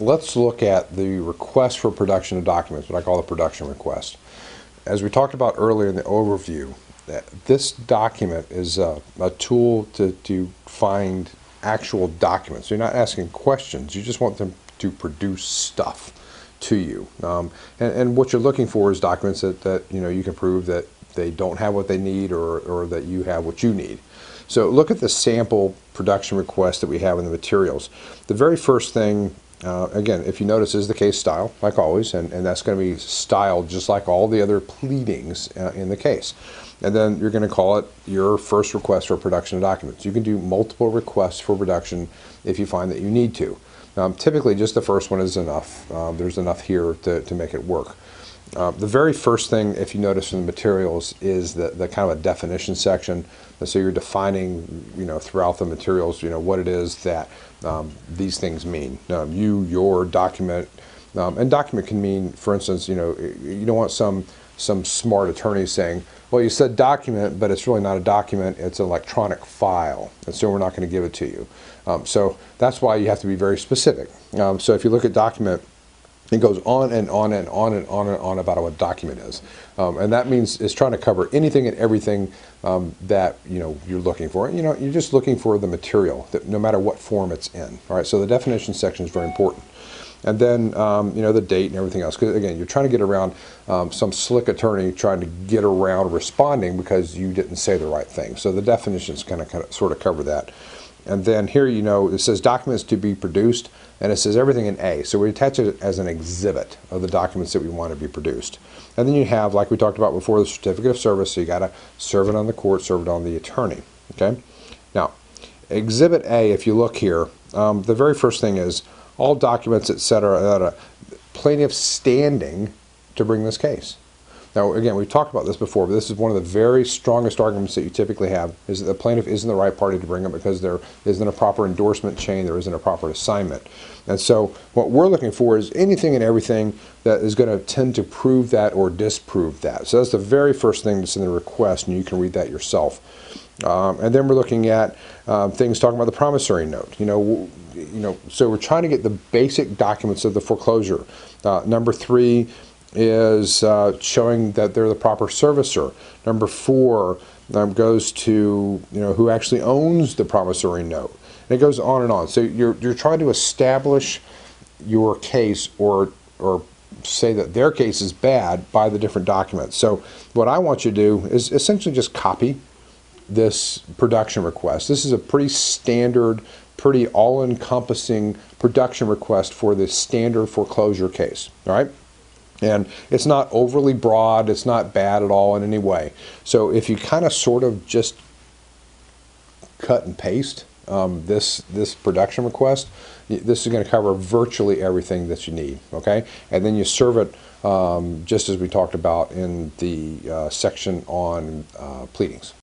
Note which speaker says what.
Speaker 1: Let's look at the request for production of documents, what I call the production request. As we talked about earlier in the overview, this document is a, a tool to, to find actual documents. You're not asking questions, you just want them to produce stuff to you. Um, and, and, what you're looking for is documents that, that you know you can prove that they don't have what they need or, or that you have what you need. So look at the sample production request that we have in the materials. The very first thing uh, again, if you notice, is the case style, like always, and, and that's going to be styled just like all the other pleadings uh, in the case. And then you're going to call it your first request for production of documents. You can do multiple requests for production if you find that you need to. Um, typically, just the first one is enough. Um, there's enough here to, to make it work. Uh, the very first thing, if you notice in the materials, is the, the kind of a definition section. And so you're defining, you know, throughout the materials, you know, what it is that um, these things mean. Um, you, your document, um, and document can mean, for instance, you know, you don't want some some smart attorney saying, well, you said document, but it's really not a document, it's an electronic file, and so we're not going to give it to you. Um, so that's why you have to be very specific. Um, so if you look at document, it goes on and on and on and on and on about what a document is. Um, and that means it's trying to cover anything and everything um, that you know you're looking for. You know, you're just looking for the material, that no matter what form it's in. All right, so the definition section is very important. And then um, you know the date and everything else. Because again, you're trying to get around um, some slick attorney trying to get around responding because you didn't say the right thing. So the definitions kind of, kind of sort of cover that. And then here, you know, it says documents to be produced, and it says everything in A. So we attach it as an exhibit of the documents that we want to be produced. And then you have, like we talked about before, the certificate of service. So you got to serve it on the court, serve it on the attorney. Okay. Now, Exhibit A, if you look here, um, the very first thing is all documents, etc., that a plaintiff standing to bring this case. Now, again, we've talked about this before, but this is one of the very strongest arguments that you typically have, is that the plaintiff isn't the right party to bring it because there isn't a proper endorsement chain, there isn't a proper assignment. And so what we're looking for is anything and everything that is going to tend to prove that or disprove that. So that's the very first thing that's in the request, and you can read that yourself. Um, and then we're looking at um, things talking about the promissory note. You know, you know, so we're trying to get the basic documents of the foreclosure. Uh, number three, is uh, showing that they're the proper servicer. Number four um, goes to you know who actually owns the promissory note. And it goes on and on. So you're you're trying to establish your case or or say that their case is bad by the different documents. So what I want you to do is essentially just copy this production request. This is a pretty standard, pretty all-encompassing production request for the standard foreclosure case. All right. And it's not overly broad, it's not bad at all in any way. So if you kind of sort of just cut and paste um, this, this production request, this is going to cover virtually everything that you need, okay? And then you serve it um, just as we talked about in the uh, section on uh, pleadings.